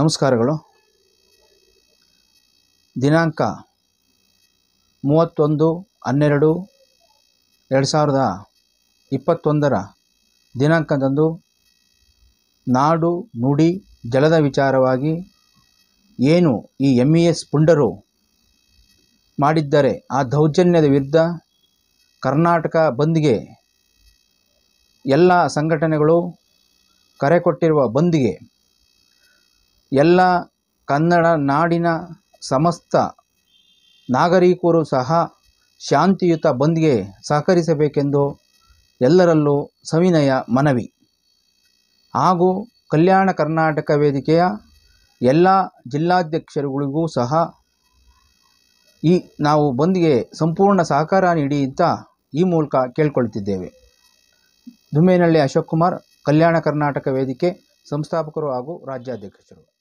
ನಮಸ್ಕಾರಗಳು. ದಿನಾಂಕ ಮೂವತ್ತೊಂದು ಹನ್ನೆರಡು ಎರಡು ಸಾವಿರದ ಇಪ್ಪತ್ತೊಂದರ ದಿನಾಂಕದಂದು ನಾಡು ನುಡಿ ಜಲದ ವಿಚಾರವಾಗಿ ಏನು ಈ ಎಂ ಇ ಎಸ್ ಪುಂಡರು ಮಾಡಿದ್ದರೆ ಆ ದೌರ್ಜನ್ಯದ ವಿರುದ್ಧ ಕರ್ನಾಟಕ ಬಂದ್ಗೆ ಎಲ್ಲ ಸಂಘಟನೆಗಳು ಕರೆ ಕೊಟ್ಟಿರುವ ಬಂದ್ಗೆ ಎಲ್ಲ ಕನ್ನಡ ನಾಡಿನ ಸಮಸ್ತ ನಾಗರಿಕರು ಸಹ ಶಾಂತಿಯುತ ಬಂದ್ಗೆ ಸಹಕರಿಸಬೇಕೆಂದು ಎಲ್ಲರಲ್ಲೂ ಸವಿನಯ ಮನವಿ. ಹಾಗೂ ಕಲ್ಯಾಣ ಕರ್ನಾಟಕ ವೇದಿಕೆಯ ಎಲ್ಲ ಜಿಲ್ಲಾಧ್ಯಕ್ಷರುಗಳಿಗೂ ಸಹ ಈ ನಾವು ಬಂದ್ಗೆ ಸಂಪೂರ್ಣ ಸಹಕಾರ ನೀಡಿ ಅಂತ ಈ ಮೂಲಕ ಕೇಳ್ಕೊಳ್ತಿದ್ದೇವೆ. ದುಮ್ಮೇನಹಳ್ಳಿ ಅಶೋಕ್ ಕುಮಾರ್, ಕಲ್ಯಾಣ ಕರ್ನಾಟಕ ವೇದಿಕೆ ಸಂಸ್ಥಾಪಕರು ಹಾಗೂ ರಾಜ್ಯಾಧ್ಯಕ್ಷರು.